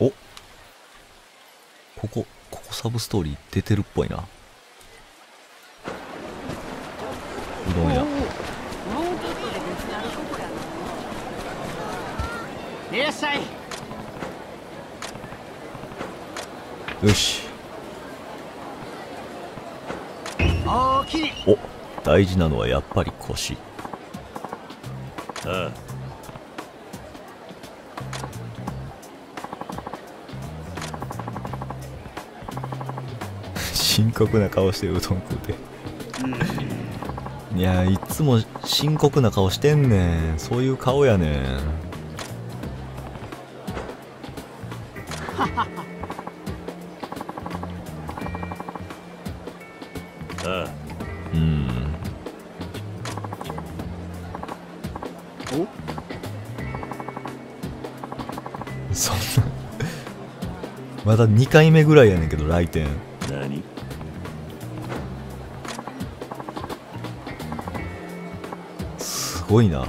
お。ここここサブストーリー出てるっぽいな。うどん屋。いらっしゃい。よし。おおきにお。大事なのはやっぱり腰。ああ深刻な顔してうどん食うていやいつも深刻な顔してんねん。そういう顔やねん。ああ。うん。そんな。まだ2回目ぐらいやねんけど来店ごいな。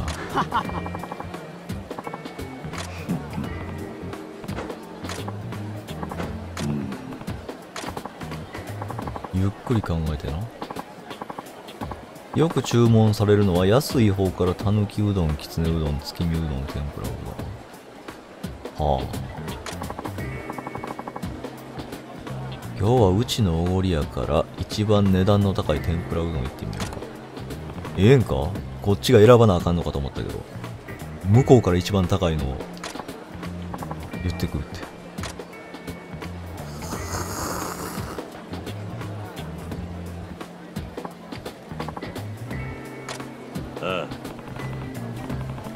ゆっくり考えてな。よく注文されるのは安い方からたぬきうどんきつねうどん月見うどん天ぷらうどん。はあ。今日はうちのおごりやから一番値段の高い天ぷらうどん行ってみようか。ええんか？こっちが選ばなあかんのかと思ったけど向こうから一番高いのを言ってくるって。ああ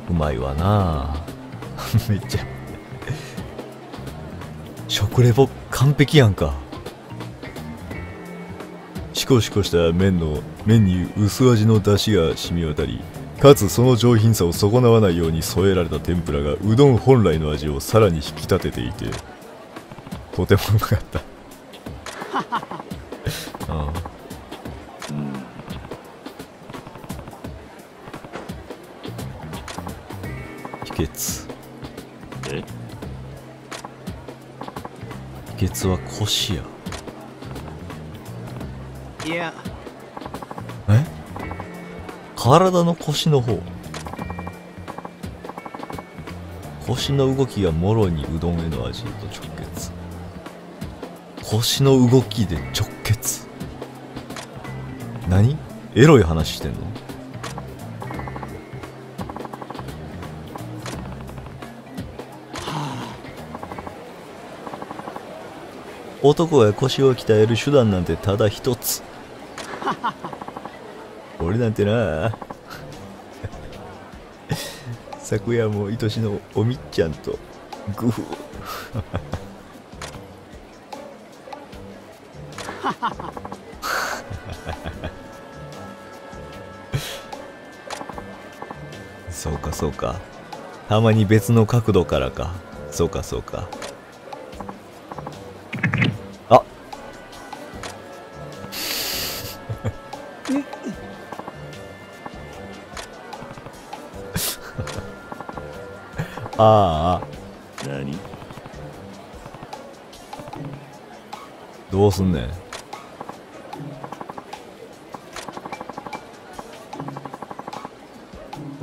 うまいわな。あ めっちゃ。食レポ完璧やんかシコシコした麺の麺に薄味の出汁が染み渡りかつその上品さを損なわないように添えられた天ぷらがうどん本来の味をさらに引き立てていてとてもうまかった。体の腰の方。腰の動きがもろにうどんへの味と直結。腰の動きで直結。何？エロい話してんの？男が腰を鍛える手段なんてただ一つ。俺なんてな昨夜も愛しのおみっちゃんとグフ。そうかそうか。たまに別の角度からか。そうかそうか。ああ何？どうすんねん？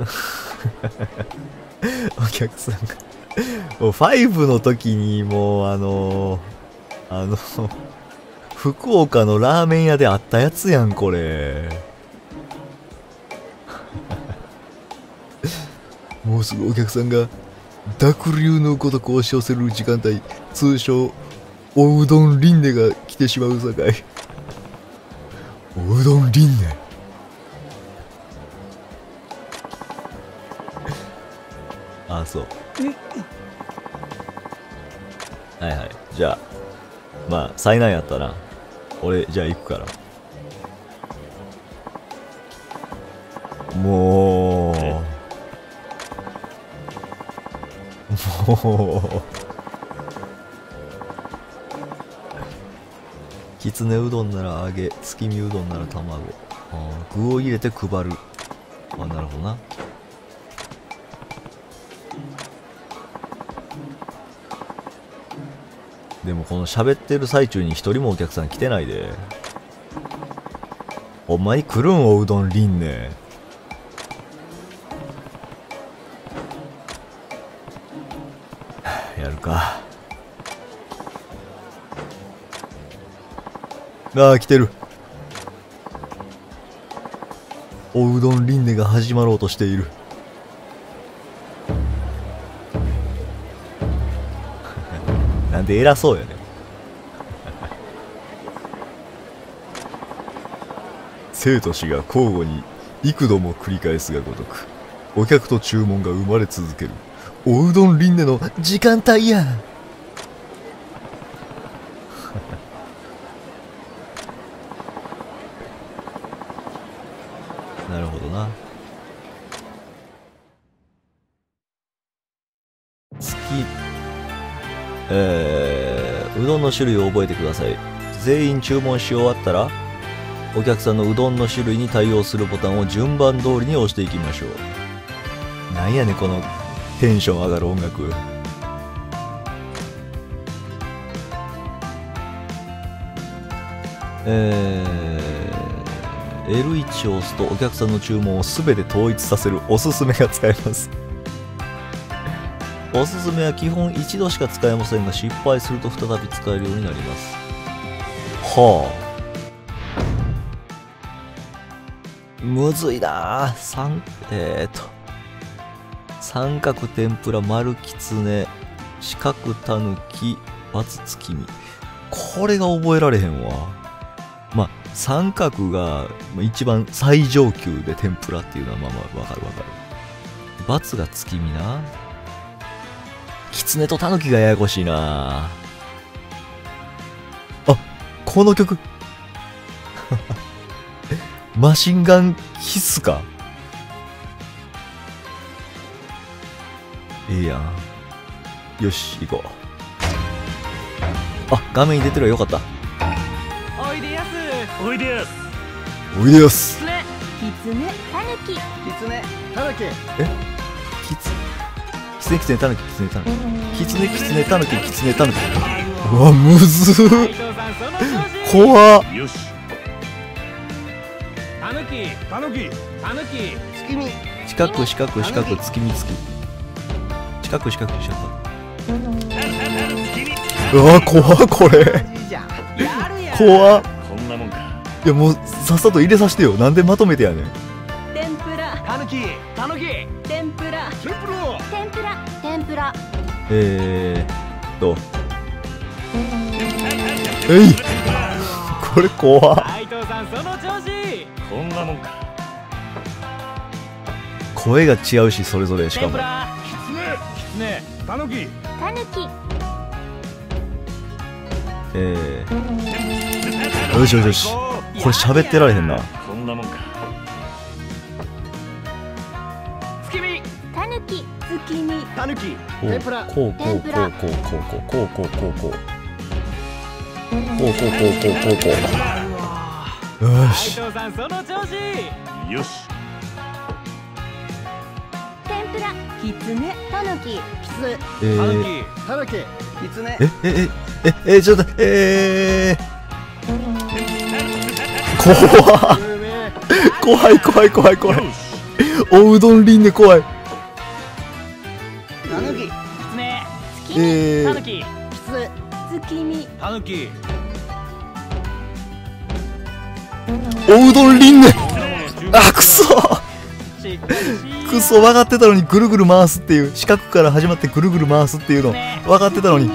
お客さんが。もう5の時にもうあのあの福岡のラーメン屋であったやつやんこれ。もうすぐお客さんが濁流のごとく押し寄せる時間帯通称おうどん輪廻が来てしまうさかい。おうどん輪廻 ああそう。はいはい。じゃあまあ災難やったな。俺じゃあ行くから。もうきつねうどんなら揚げ月見うどんなら卵。あ具を入れて配る。あなるほどな。でもこの喋ってる最中に一人もお客さん来てないで。ほんまに来るん？おうどんりんね。ああ来てる。おうどんりんねが始まろうとしている。なんで偉そうやね。ん 生と死が交互に幾度も繰り返すがごとくお客と注文が生まれ続けるおうどんりんねの時間帯や。な。るほどな月。えー、うどんの種類を覚えてください。全員注文し終わったらお客さんのうどんの種類に対応するボタンを順番通りに押していきましょう。なんやねこのテンション上がる音楽。えー、L1 を押すとお客さんの注文を全て統一させるおすすめが使えます。おすすめは基本一度しか使えませんが失敗すると再び使えるようになります。はあ。むずいな。あ三えー、と。三角天ぷら丸きつね四角たぬきバツ月見これが覚えられへんわ。三角が一番最上級で天ぷらっていうのはまあまあわかるわかる。バツが月見な。キツネとタヌキがややこしいな。あこの曲。マシンガンキスか。ええやん。よし行こう。あ画面に出てるよかった。おいでやす。おいでやす。きつねキツネタヌキきつねたぬきキツキツネキツネタヌキキツネタヌキキツネキツネタヌキキツネタヌキうわむず斉っ藤さんその調子。怖っ。よし。たぬきたぬきたぬき月見四角四角四角月見月四角四角四角うわ怖っこれ。怖っいやもうさっさと入れさせてよ。なんでまとめてやねん。天ぷら。たぬきたぬき天ぷら。テンプロ天ぷら。天ぷら。えーっと。えい。これ怖っ。斉藤さんその調子。こんなもんか。声が違うしそれぞれしかも。天ぷら。きつねきつねたぬきタヌキ。えー、よしよしよしこれ喋ってられへんな。こんなもんか。月見。タヌキ。月見。たぬき天ぷら。こうこうこうこうこうこうこうこうこうこうこうこうこうこう。こうよ斉し藤さんその調子。よし。天ぷら。キツネタヌキ。きつねえたぬー、きたぬききつねえええええちょっとえー、怖怖い怖い怖い怖い。おうどんりんで怖い。月見。えー、たぬききつね月見。たぬきおうどんりんね十分あくそくそ分かってたのにぐるぐる回すっていう。四角から始まってぐるぐる回すっていうの。分かってたのに。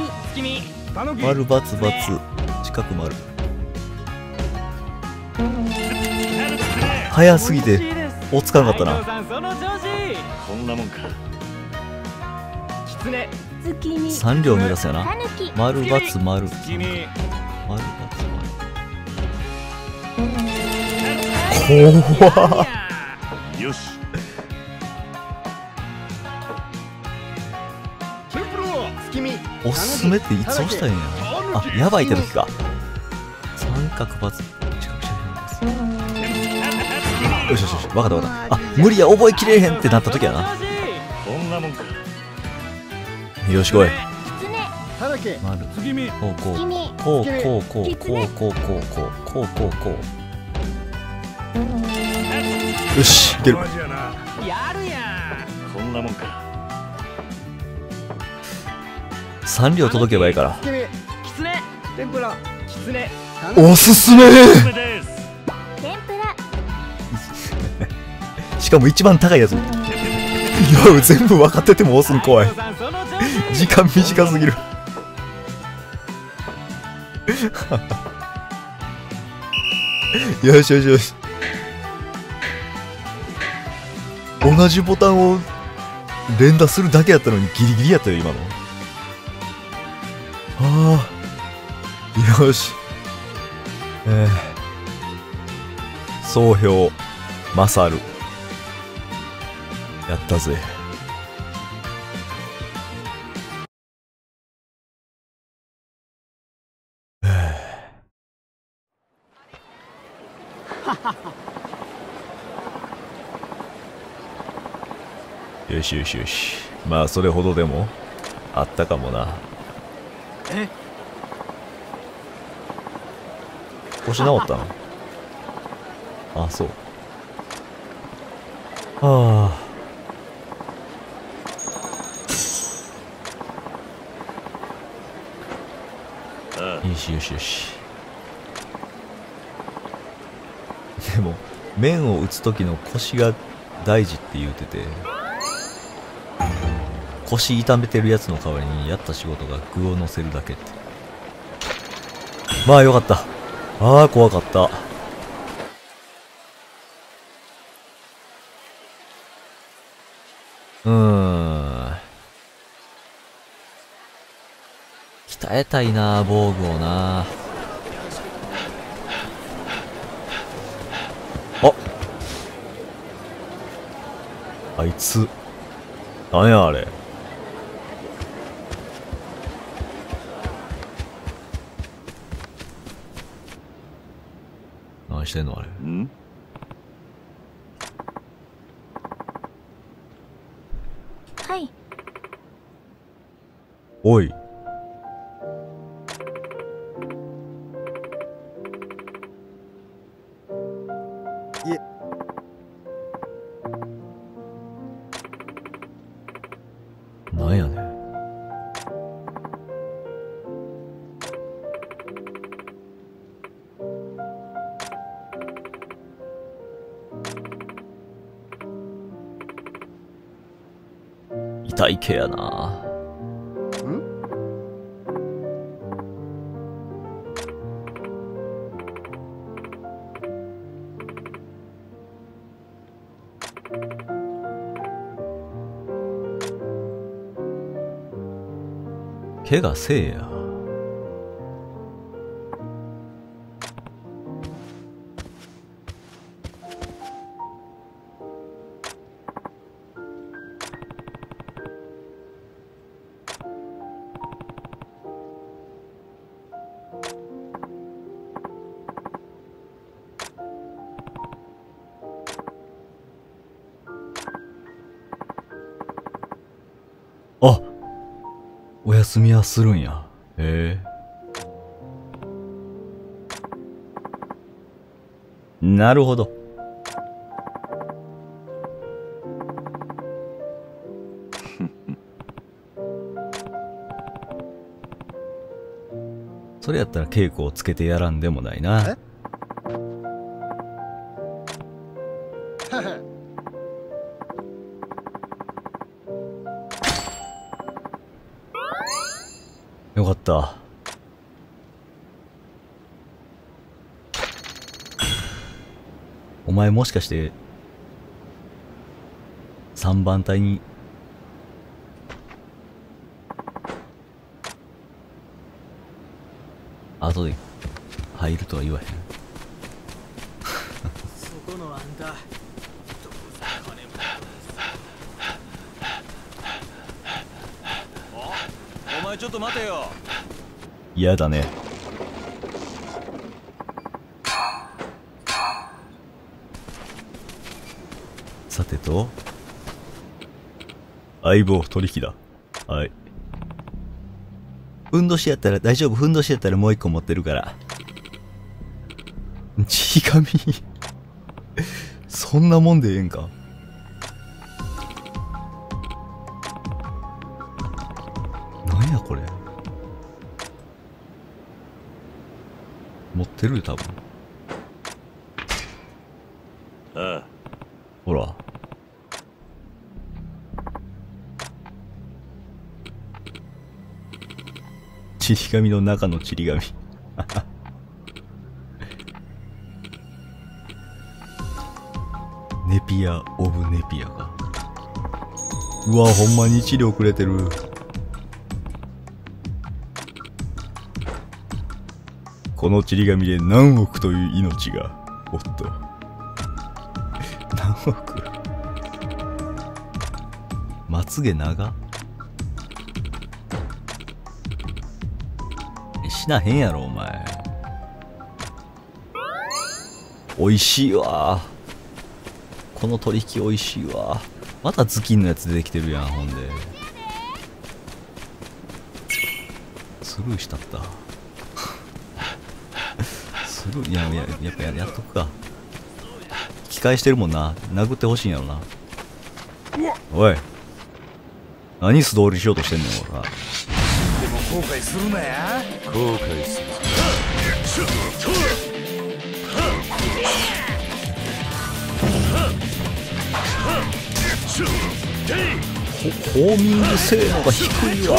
丸バツバツ四角丸早すぎておつかなかったな。こんなもんか。3両目指すよな。丸×丸。丸×丸。怖っ。よし。おすすめっていつ押したいんやあやばいって時か。三角。バツよしよしよし。分かった分かった。あ無理や覚えきれへんってなった時やな。こんなもんかよし来い。丸。こうこう。こうこうこうこうこうこうこうこうこうこう。よしいける。やるやこんなもんか。3両届けばいいから。おすすめしかも一番高いやつ。いや全部分かってても押すん怖い。時間短すぎる。よしよしよし。同じボタンを連打するだけやったのにギリギリやったよ今の。ああよし。えー、総評勝る。やったぜ。よしよしよし。まあそれほどでもあったかもな。え？腰治ったの？あそう。はああよしよしよし。でも麺を打つ時の腰が大事って言うてて。腰痛めてるやつの代わりにやった仕事が具を乗せるだけって。まあよかった。ああ怖かった。うん。鍛えたいな防具をな。あ。あいつ。なんやあれ。何してんのあれ。ん？けやな。怪我せえや。休みはするんや。へえなるほど。それやったら稽古をつけてやらんでもないな。前もしかして3番隊に後で入るとは言わへん。そこのあんたお前ちょっと待てよ。嫌だねと相棒取引だ。はい。ふんどしやったら大丈夫。ふんどしやったらもう一個持ってるから。ちり紙そんなもんでええんか。なんやこれ。持ってるよ多分。あ。ほらちり紙の中のちり紙。ネピア・オブ・ネピアか。うわほんまに治療くれてる。このちり紙で何億という命がおっと。何億？まつげ長？なへんやろお前。おいしいわ。この取引おいしいわ。また頭巾のやつ出てきてるやんほんで。スルーしたった。スルーいやいややっぱややっとくか。引き返してるもんな。殴ってほしいんやろな。おい。何素通りしようとしてんねん俺は後悔するなや。ホホーミング性能が低いわ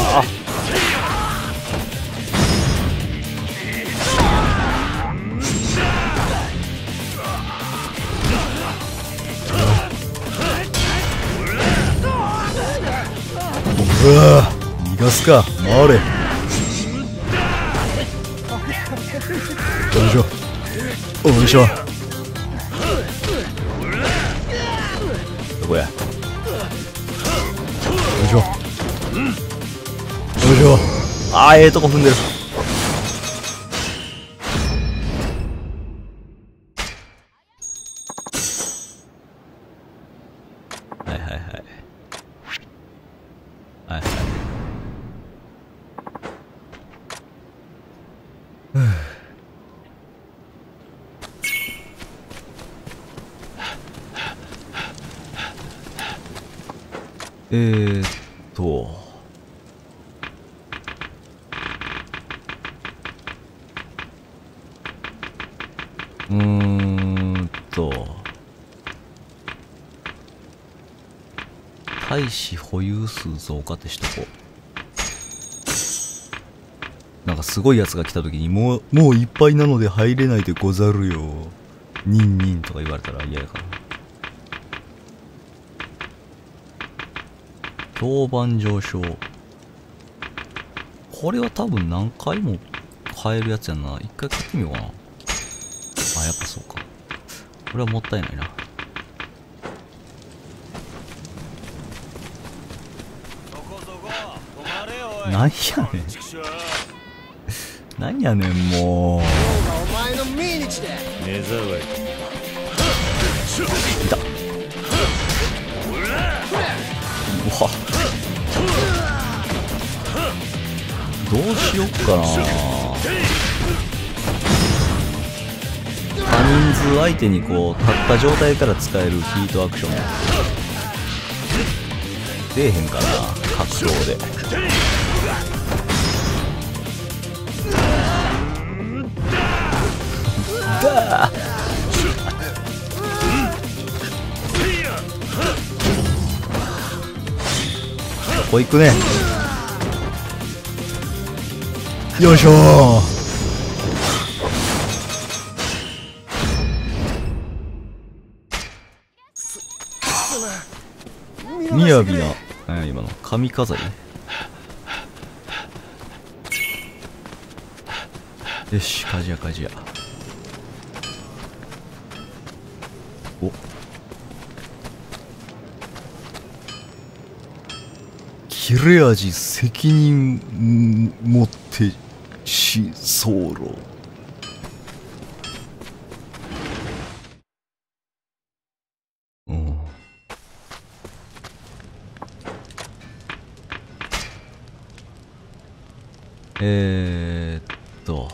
うわ逃がすか。回れ。よいしょよいしょどこやよいしょよいし有数増加ってしとこう。なんかすごいやつが来た時にもうもういっぱいなので入れないでござるよ。ニンニンとか言われたら嫌やから。評判上昇。これは多分何回も買えるやつやんな。一回買ってみようかな。あやっぱそうか。これはもったいないなそこそこ止まれよおいなんやねん。ちくしょうなんやねんもう。目障りい。たうわ。どうしよっかな。多人数相手にこう立った状態から使えるヒートアクション出えへんかな格闘で。だどこ行くね。よいしょ。みやびな。何や今の。髪飾りね。よし鍛冶屋鍛冶屋。切れ味責任持ってし候うん。えー、っと。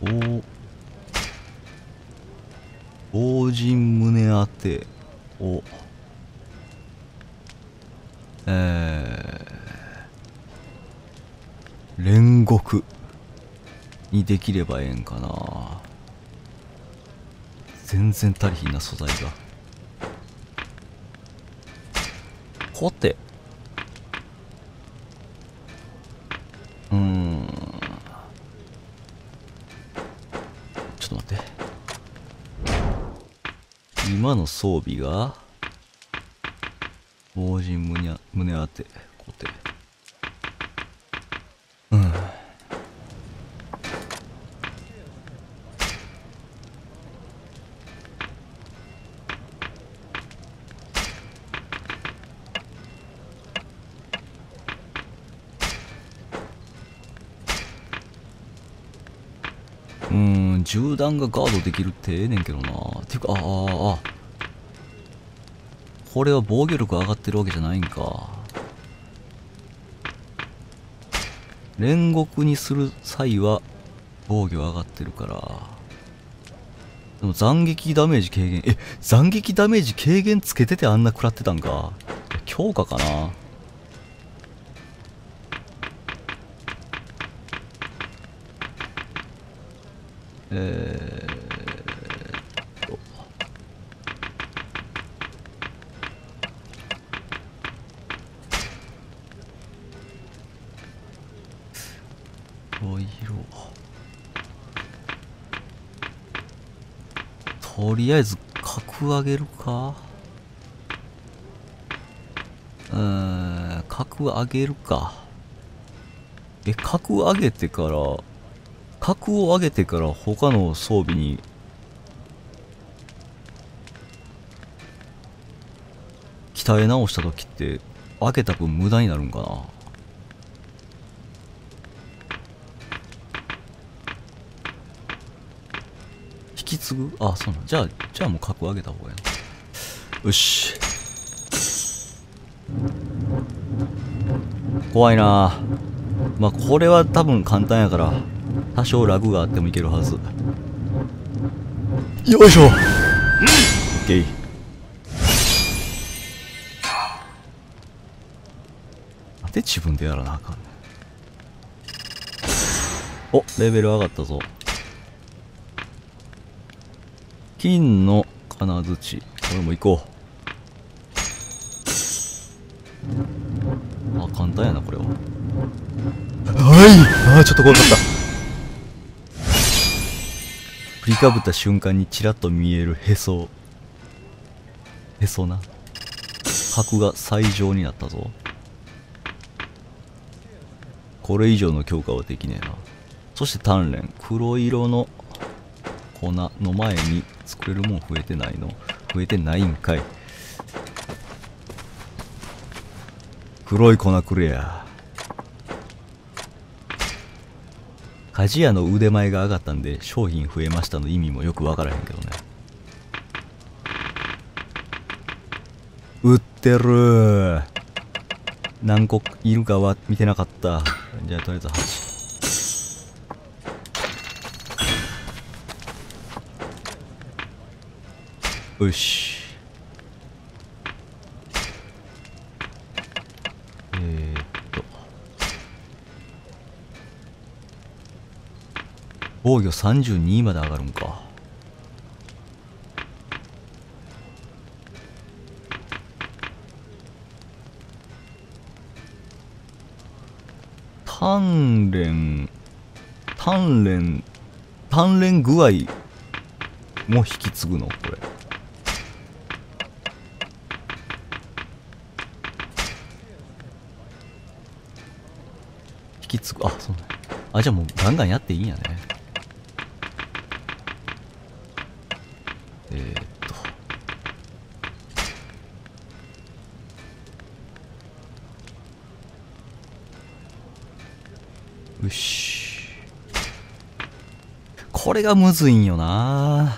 お、王人胸当てを、えー、煉獄。にできればええんかな。全然足りひんな素材が。コテ装備が防人胸胸当てコテうん。うん銃弾がガードできるってええねんけどな。ていうかああああ。これは防御力上がってるわけじゃないんか。煉獄にする際は防御上がってるから。でも斬撃ダメージ軽減。え斬撃ダメージ軽減つけててあんな食らってたんか。強化かなえーっとお色とりあえず格上げるか。うん格上げるか。え格上げてから格を上げてから他の装備に。鍛え直した時って上げた分無駄になるんかな引き継ぐあそうなんじゃあじゃあもう格上げた方がいいなよし。怖いな。まあこれは多分簡単やから多少ラグがあってもいけるはず。よいしょ、オッケーなんで自分でやらなあかんねん。おレベル上がったぞ。金の金槌。これも行こう。あ簡単やなこれは。はい。あーちょっと怖かった。振りかぶった瞬間にちらっと見えるへそ。へそな。角が最上になったぞ。これ以上の強化はできねえな。そして鍛錬。黒色の粉の前に作れるもん増えてないの？増えてないんかい。黒い粉くれや。鍛冶屋の腕前が上がったんで商品増えましたの意味もよくわからへんけどね。売ってる。何個いるかは見てなかった。じゃあとりあえず8よし。え、っと。防御32まで上がるんか。鍛錬鍛錬鍛錬具合も引き継ぐの？これ。きつくあそうなんあじゃあもうガンガンやっていいんやね。えー、っと。よし。これがむずいんよな。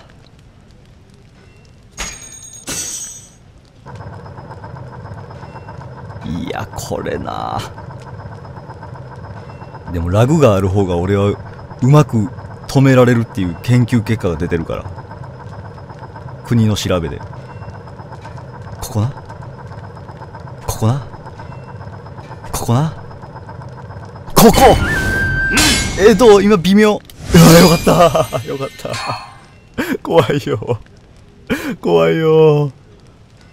ーいやこれな。あでもラグがある方が俺はうまく止められるっていう研究結果が出てるから。国の調べで。ここなここなここなここ！えどう？今微妙。うわよかった。よかった。怖いよ。怖いよ。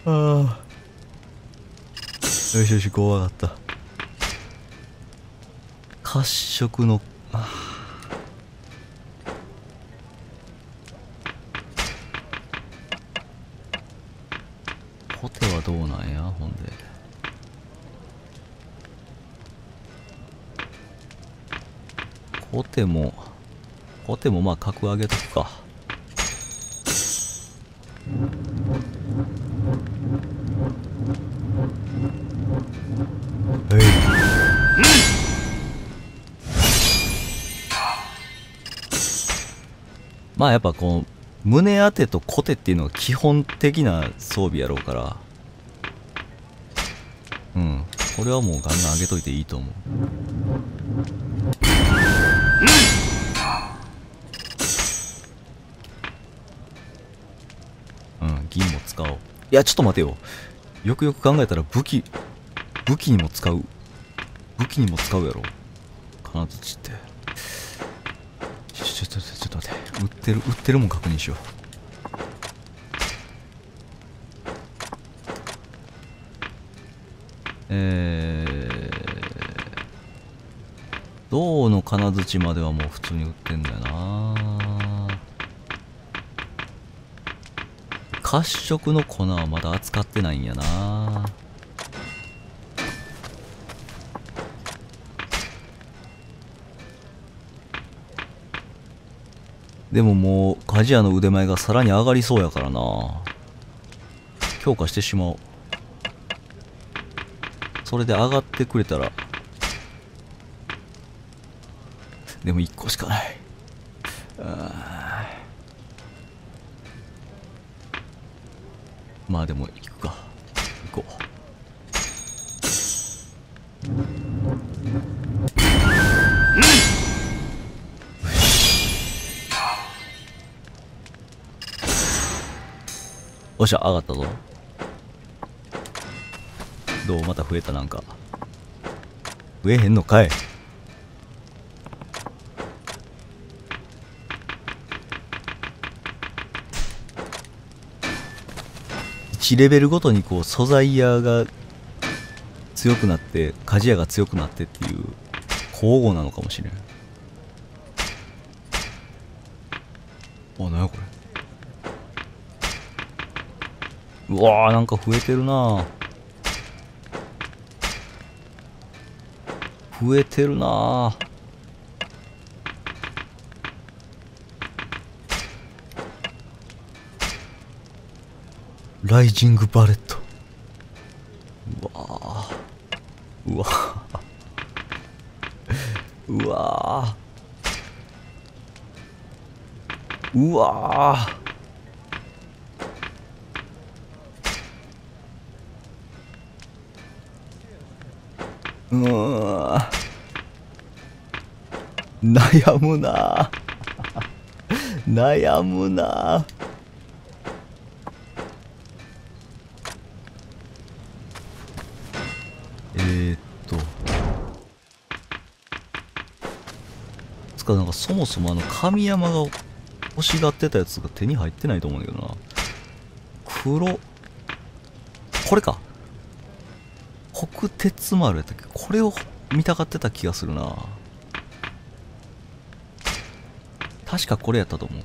ああよしよし怖かった褐色のあ。ーホテはどうなんや？ほんで。ホテもホテもまあ格上げとくか。まあやっぱこう胸当てとコテっていうのが基本的な装備やろうから。うん。これはもうガンガン上げといていいと思う。うん。銀も使おう。いやちょっと待てよ。よくよく考えたら武器武器にも使う。武器にも使うやろ。金槌って。ちょちょちょちょちょっと待って。売ってる売ってるもん確認しよう。えー、銅の金槌まではもう普通に売ってんだよな。褐色の粉はまだ扱ってないんやな。でももう鍛冶屋の腕前がさらに上がりそうやからな。強化してしまおう。それで上がってくれたら。でも1個しかない。まあでもおっしゃ上がったぞ。どう？また増えたなんか。増えへんのかい。1レベルごとにこう素材屋が強くなって鍛冶屋が強くなってっていう交互なのかもしれん。あ何やこれうわーなんか増えてるな。増えてるな。ライジングバレット。うわー。うわー。うわー。うわうん悩むな。悩むな。えー、っと。つかなんかそもそもあの神山が欲しがってたやつが手に入ってないと思うんだけどな。黒。これか。北鉄丸やったっけ？これを見たがってた気がするな。確かこれやったと思う。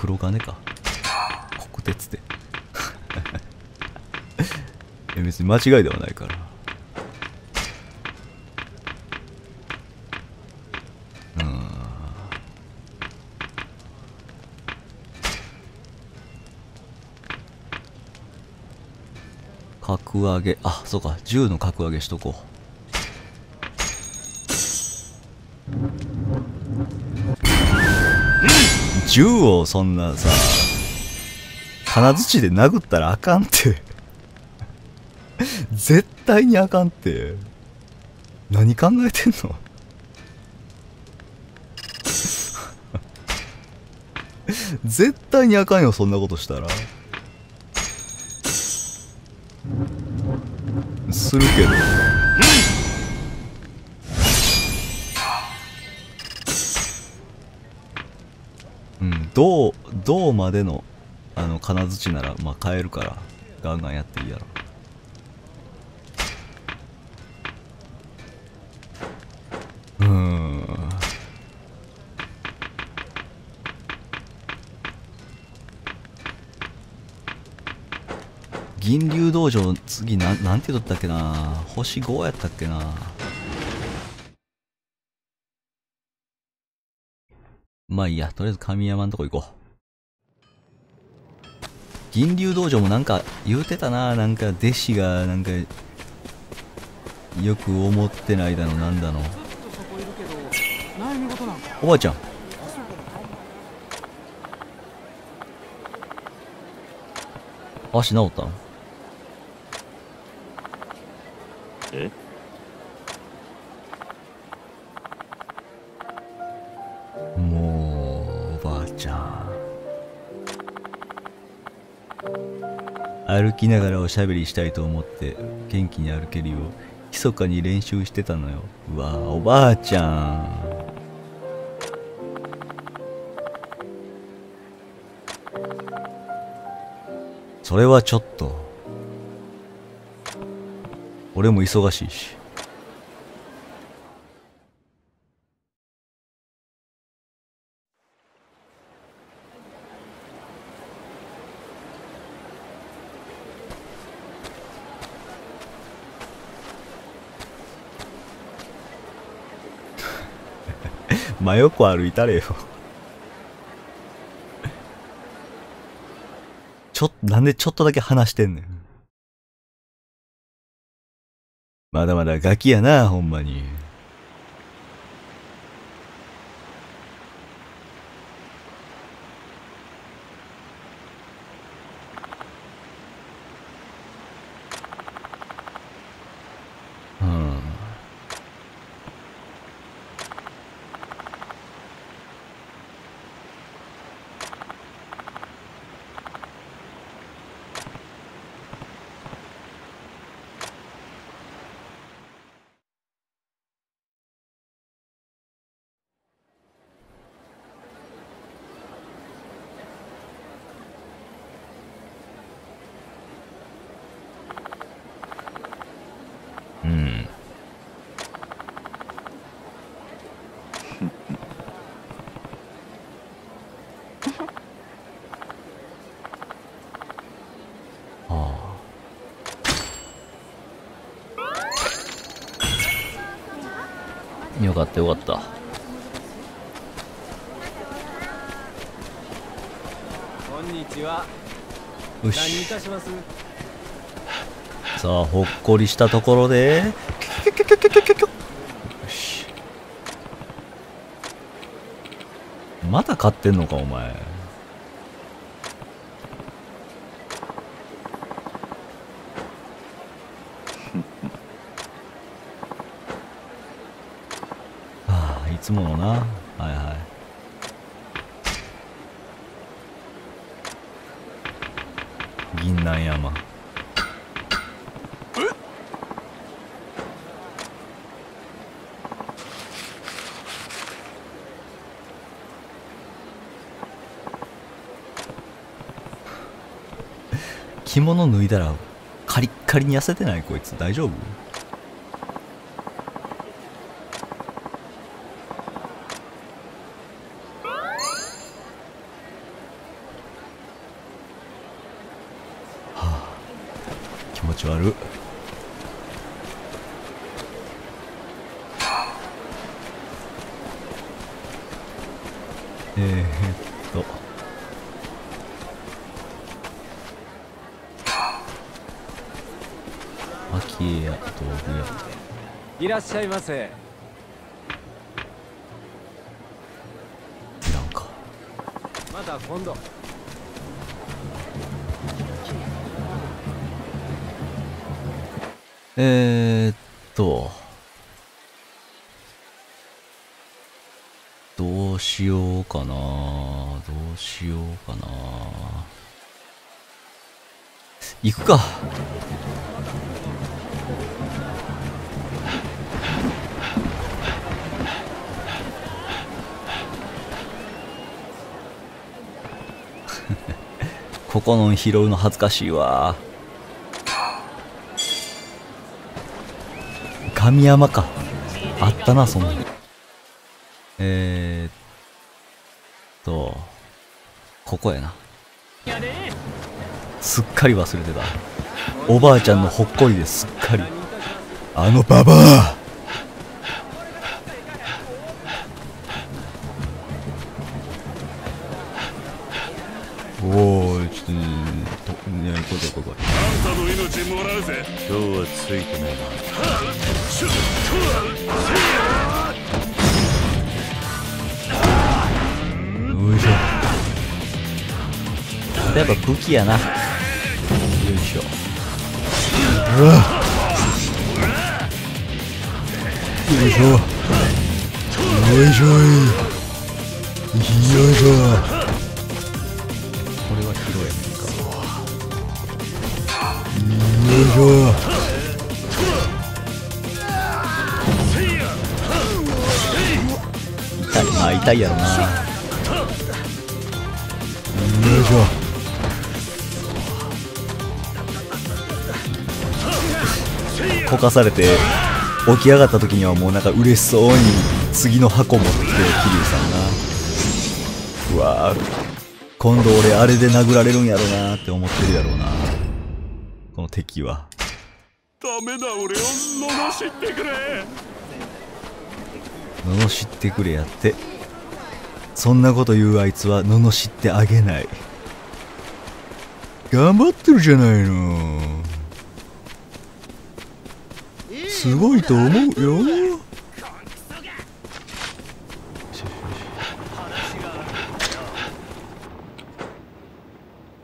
黒金か。国鉄で。別に間違いではないからうん格上げ。あそうか。10の格上げしとこう。銃をそんなさ金槌で殴ったらあかんって。絶対にあかんって。何考えてんの？絶対にあかんよそんなことしたら。するけど。うん。銅銅までのあの金槌ならまあ買えるからガンガンやっていいやろ。うーん。銀龍道場次なんなんて言っとったっけな。星5やったっけな。まあいいや。とりあえず神山のとこ行こう。銀龍道場もなんか言うてたな。なんか弟子がなんかよく思ってないだのなんだの。おばあちゃん。足治ったの？歩きながらおしゃべりしたいと思って元気に歩けるよう密かに練習してたのよ。うわおばあちゃん。それはちょっと。俺も忙しいし。真横歩いたれよ ちょ、なんでちょっとだけ話してんねん。まだまだガキやな、ほんまに。うん。うん。ああ。よかったよかった。こんにちは。よ何いしたします。さあほっこりしたところで。よし。まだ買ってんのかお前。は あいつものな。はいはい。銀南山。着物脱いだらカリッカリに痩せてない？こいつ。大丈夫？気持ち悪。えー、っいらっしゃいませ。いらんかまた今度えー、っと。どうしようかなどうしようかな行くか。ここの拾うの恥ずかしいわ。神山か。あったな、そんなに。えー、っと、ここやな。すっかり忘れてた。おばあちゃんのほっこりですっかり。あのババアついてないな。よいしょやっぱ武器やな。よいしょ。うわよいしょ。よいしょ。よいしょ。痛いやろな。よいしょ。こかされて起き上がった時にはもうなんか嬉しそうに次の箱持ってきて桐生さんな。うわー。今度俺あれで殴られるんやろなって思ってるやろうな。この敵は。ダメだ俺を罵ってくれ。罵ってくれやってそんなこと言うあいつは罵ってあげない。頑張ってるじゃないの。すごいと思うよ。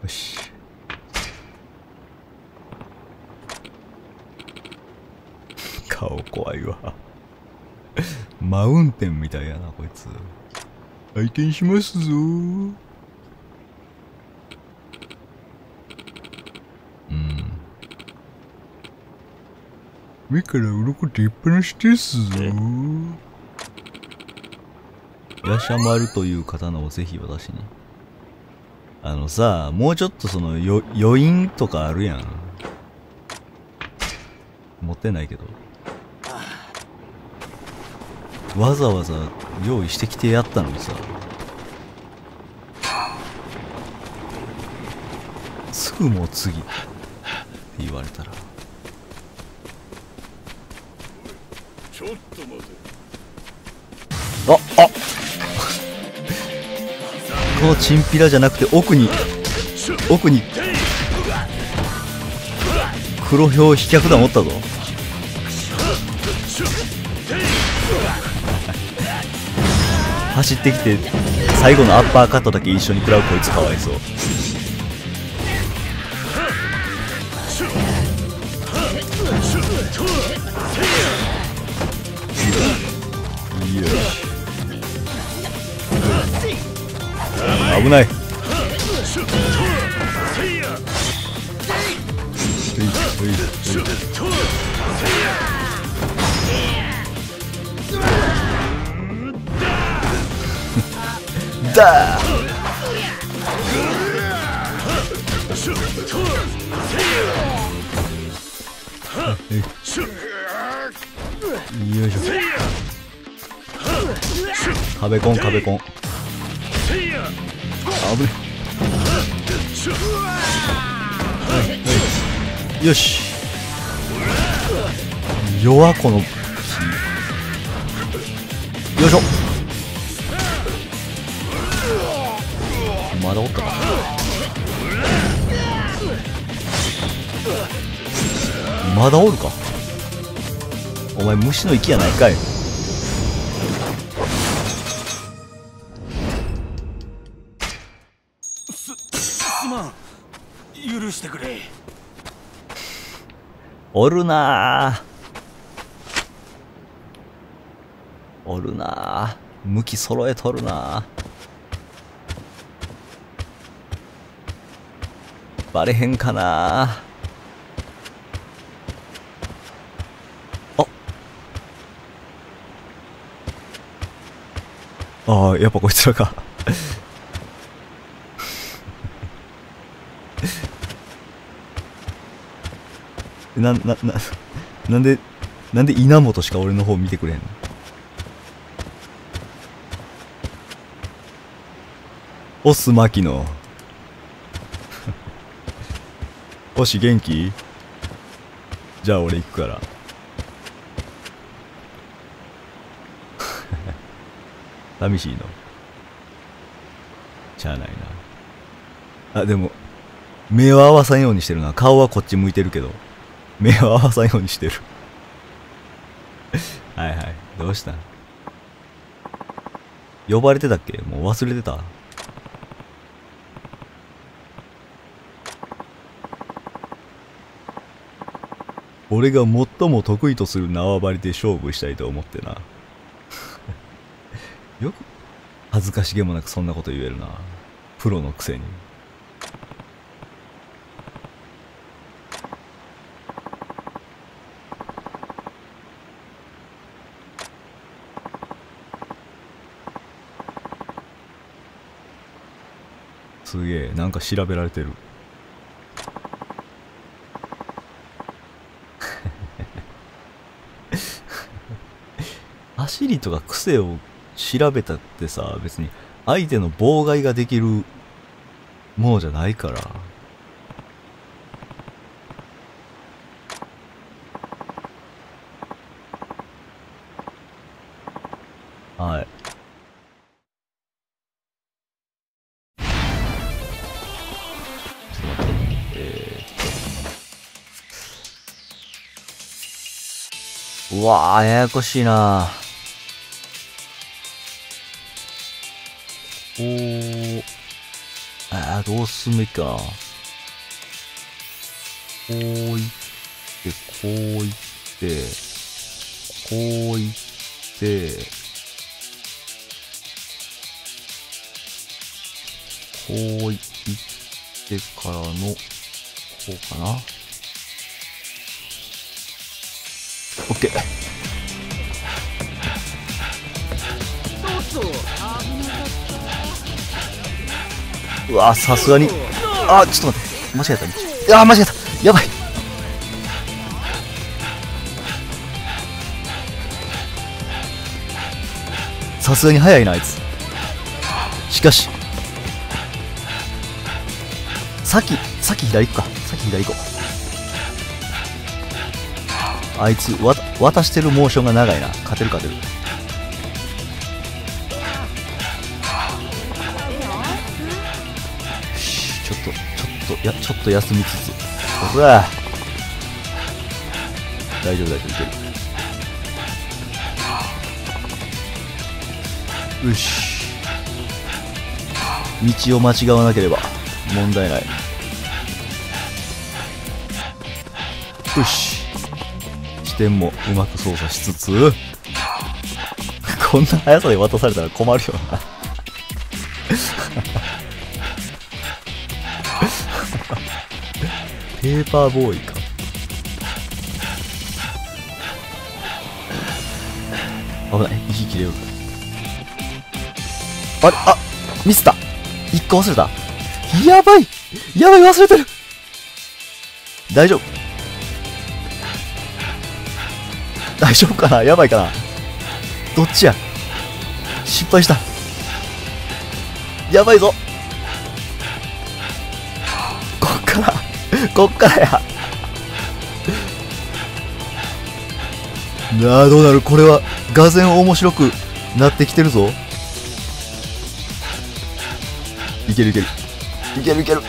よし。顔怖いわ。マウンテンみたいやなこいつ。回転しますぞ。うん。目から鱗出っ放しですぞ。ヤシャマルという刀をぜひ私に。あのさもうちょっとその余韻とかあるやん。持ってないけど。わざわざ用意してきてやったのにさ。すぐもう次って言われたら。ちょっと待て。ああ。このチンピラじゃなくて奥に奥に黒豹飛脚弾おったぞ走ってきて最後のアッパーカットだけ一緒に食らうこいつかわいそう。だよいしょ壁コン壁コン危ね。はいはい。よし。弱この。よいしょ。まだおったか。まだおるか？お前虫の息やないかい。許してくれ。おるなぁおるなぁ向き揃えとるなバレへんかな。あ。ああやっぱこいつらか。な、な、な、なんで、なんで稲本しか俺の方見てくれへんの？オス牧野。おし元気？じゃあ俺行くから。寂しいの？しゃあないな。あ、でも、目を合わさんようにしてるな。顔はこっち向いてるけど。目を合わさんようにしてる はいはいどうした？呼ばれてたっけ？もう忘れてた？俺が最も得意とする縄張りで勝負したいと思ってな。よく恥ずかしげもなくそんなこと言えるな。プロのくせに。すげえなんか調べられてる。走りとか癖を調べたってさ別に相手の妨害ができるものじゃないから。はい。ちょっと待って。えー、うわややこしいなおあーどうすんべきか。こういってこういってこういって。こういってからの、こうかな。オうわさすがに。あ、ちょっと待って。間違えた。いや、間違えた。やばい。さすがに早いな、あいつ。しかし、さっき、さっき左行くか。さっき左行こう。あいつ、わ、渡してるモーションが長いな。勝てる勝てる。ちょっと、ちょっと、や、ちょっと休みつつ。ほら。大丈夫大丈夫、いける。よし。道を間違わなければ問題ない。よし。視点もうまく操作しつつ、こんな速さで渡されたら困るよな。ペーパーボーイか。危ない。息切れよる。あれ？あミスった。一個忘れた。やばい。やばい忘れてる。大丈夫。大丈夫かな？やばいかな？どっちや？失敗した。やばいぞ。こっからや。なあどうなる？これはがぜん面白くなってきてるぞ。いけるいける。いけるいける。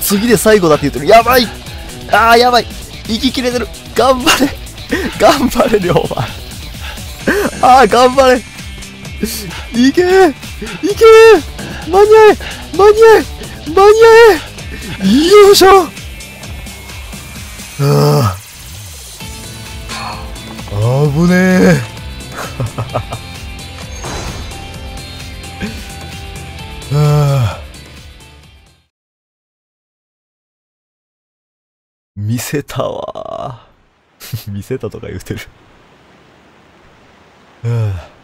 次で最後だって言ってる。やばい。あーやばい。息切れてる。頑張れ。頑張れ龍馬。あー頑張れ。いけー。いけー。間に合え。間に合え間に合えよいしょ。ああ。危ねえ。ああ。見せたわ 見せたとか言うてる。はあ。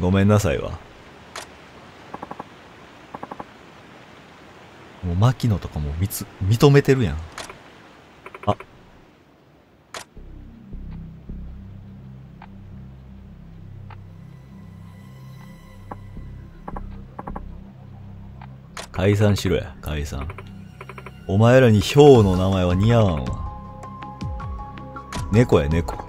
ごめんなさいわ。もう牧野とかもみつ認めてるやん。あ。解散しろや解散。お前らにヒョウの名前は似合わんわ。猫や猫。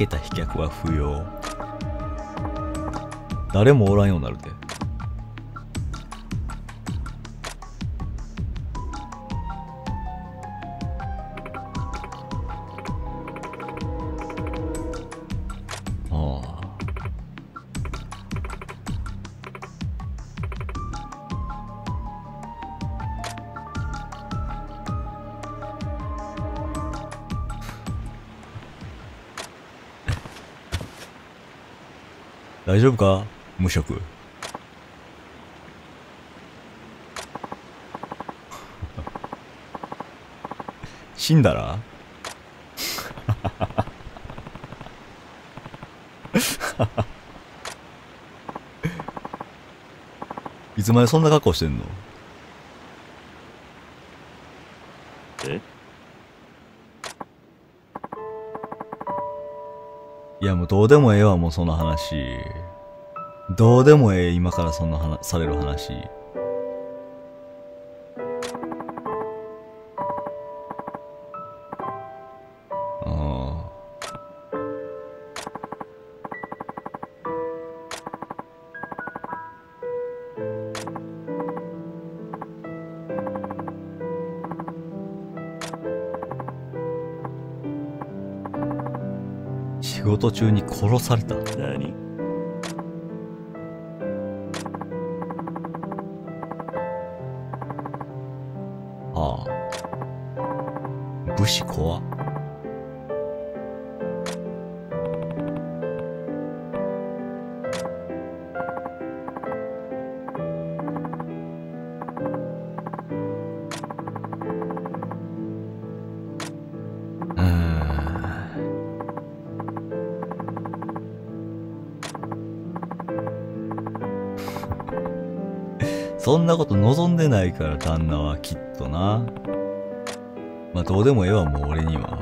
けた飛脚は不要。誰もおらんようになるで。大丈夫か？無職。死んだら？いつまでそんな格好してんの？え？いやもうどうでもええわもうその話どうでもええ今からそんな話される話。仕事中に殺されたから旦那はきっとな。まあどうでもええわもう俺には。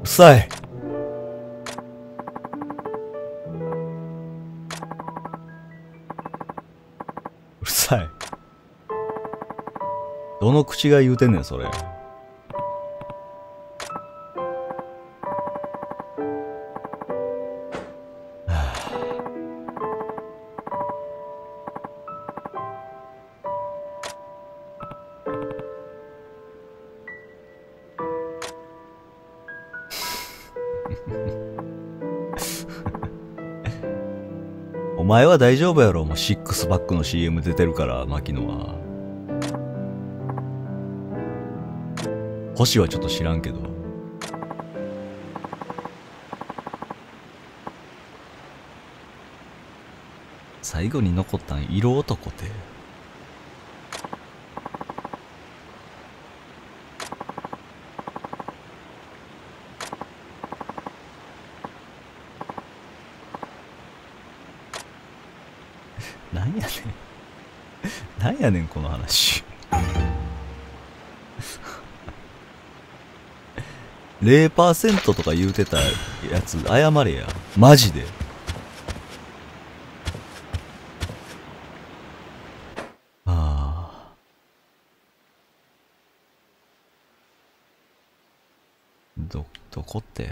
うっさい。うるさい。どの口が言うてんねん、それ。お前は大丈夫やろもうシックスバックの CM 出てるから、牧野は。星はちょっと知らんけど。最後に残ったん色男って？やねんこの話。0%とか言うてたやつ謝れや。マジで。ああ。どどこって？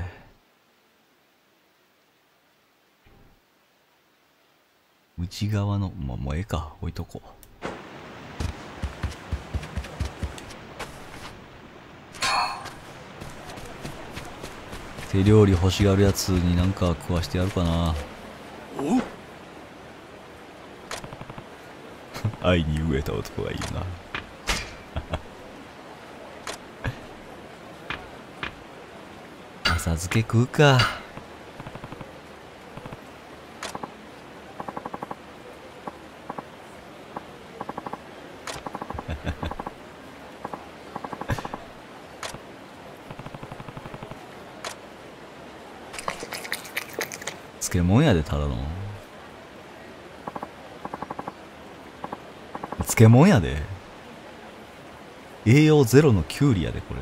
内側のまもうええか。置いとこう。手料理欲しがるやつになんか食わしてやるかな。愛に飢えた男がいるな。浅漬け食うか漬物やでただの漬物やで。栄養ゼロのキュウリやでこれ。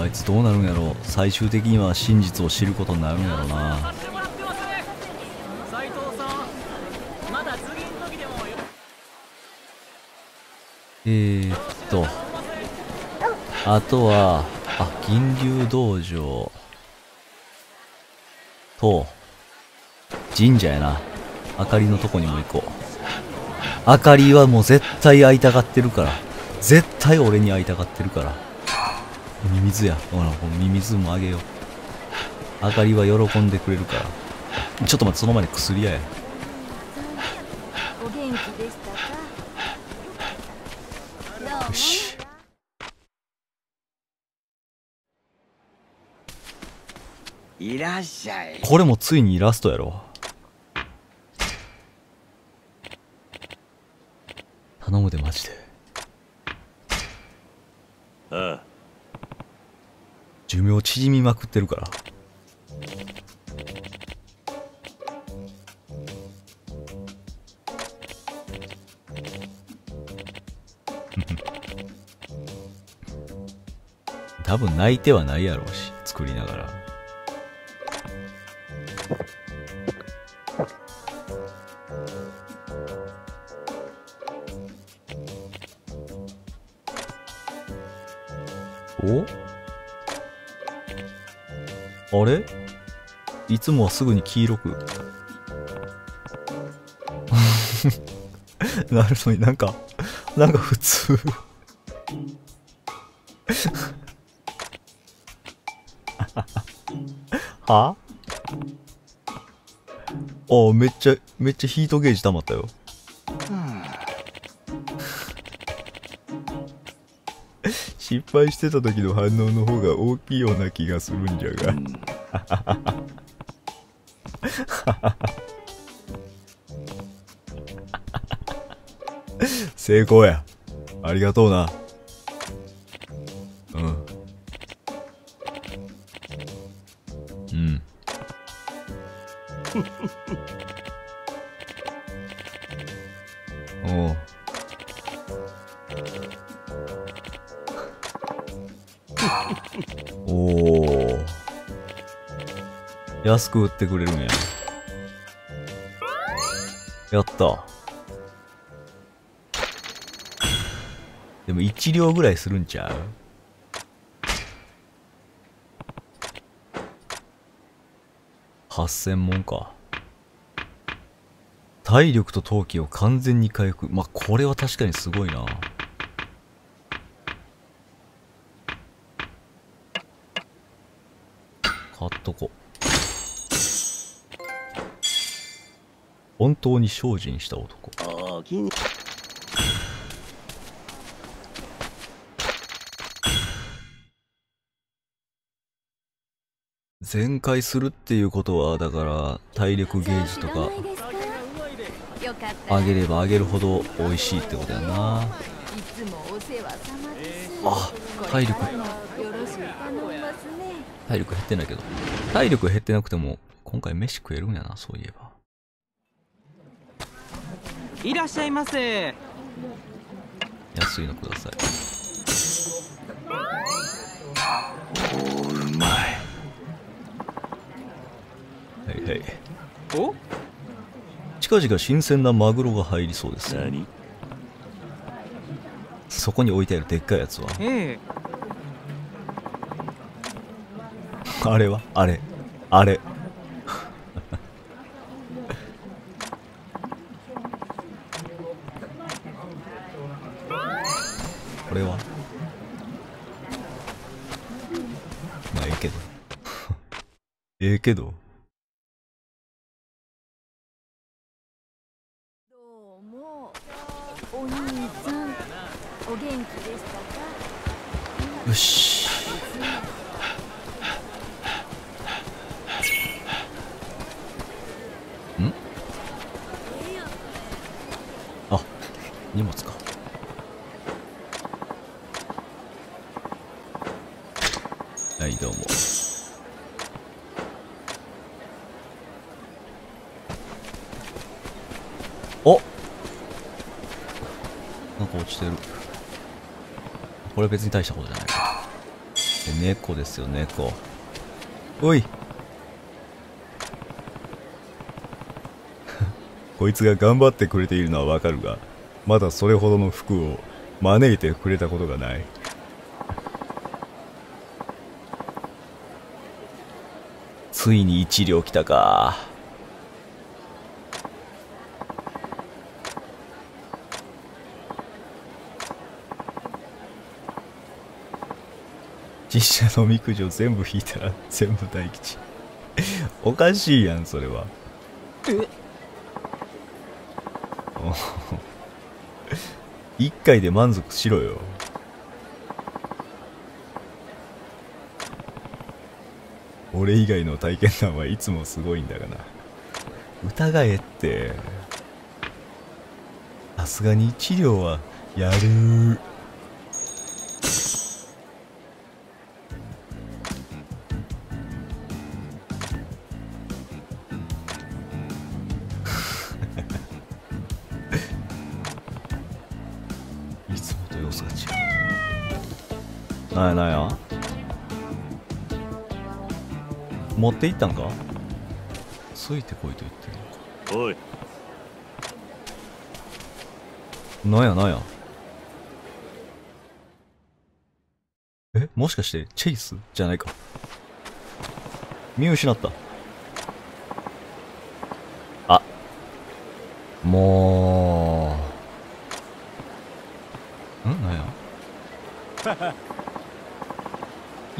あいつどうなるんやろ。最終的には真実を知ることになるんやろうな。えー、っと。あとはあ銀龍道場。と神社やな。あかりのとこにも行こう。あかりはもう絶対会いたがってるから。絶対俺に会いたがってるから。ミミズや。ほらこのミミズもあげよう。あかりは喜んでくれるから。ちょっと待ってその前に薬屋や。お元気でしたか？よし。いらっしゃい。これもついにイラストやろ。頼むでマジでああ寿命縮みまくってるから。多分泣いてはないやろうし作りながら。お？あれ？いつもはすぐに黄色く。なるのになんかなんか普通。は？あめっちゃめっちゃヒートゲージ溜まったよ。失敗してた時の反応の方が大きいような気がするんじゃが。成功や。ありがとうな安く売ってくれるんや。やった。でも1両ぐらいするんちゃう？8000もんか。体力と陶器を完全に回復。まあこれは確かにすごいな。本当に精進した男。全開するっていうことはだから体力ゲージとか上げれば上げるほど美味しいってことやな。いつもお世話様です。あ体力。よろしく頼みますね。体力減ってないけど。体力減ってなくても、今回飯食えるんやな、そういえば。いらっしゃいませ安いのください。うまいはいはい。お？近々新鮮なマグロが入りそうですよ。何？そこに置いてあるでっかいやつは？ええあれは？あれ。あれ。これはまあ、ええけど。ええけど。どうもお兄さんお元気でしたか？よし。んあ、荷物か。はい、どうも。おなんか落ちてる。これ別に大したことじゃないか。猫ですよ、猫。おい こいつが頑張ってくれているのはわかるが、まだそれほどの服を招いてくれたことがない。ついに一両来たか。実写のみくじを全部引いたら 全部大吉。おかしいやん、それは。えお一回で満足しろよ。俺以外の体験談はいつもすごいんだがな。疑えって。さすがに治療はやる。って行ったんか？ついてこいと言ってるのか。おいなんやなんや？えもしかしてチェイス？じゃないか。見失った。あ。もう。んなんや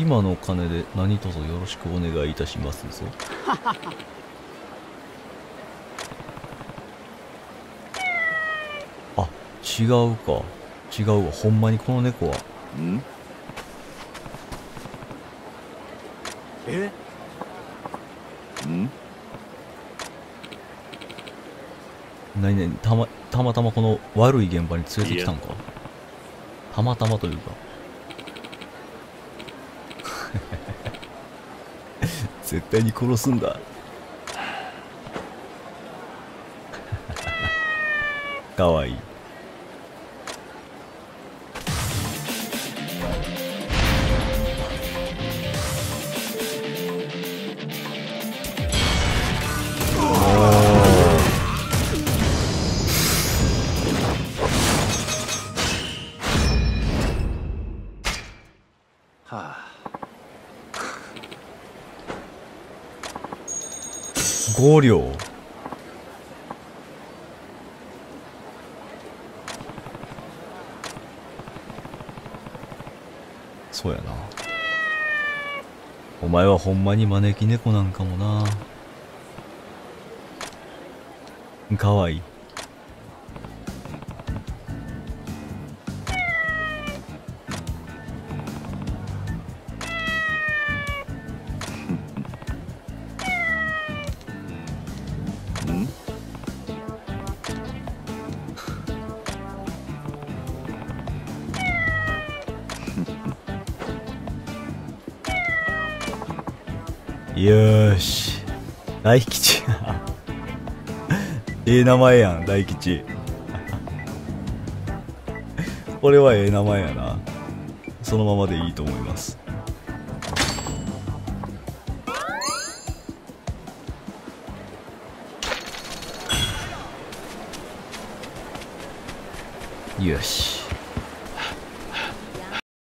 今の金で何卒よろしくお願いいたしますぞ。あ、違うか。違うわ。ほんまにこの猫は。ん？え？ん？何？々たま、たまたまこの悪い現場に連れてきたんか？たまたまというか。絶対に殺すんだ。かわいい。そうやな。お前はほんまに招き猫なんかもな。かわいい。ええ名前やん大吉。これはええ名前やな。そのままでいいと思います。よし。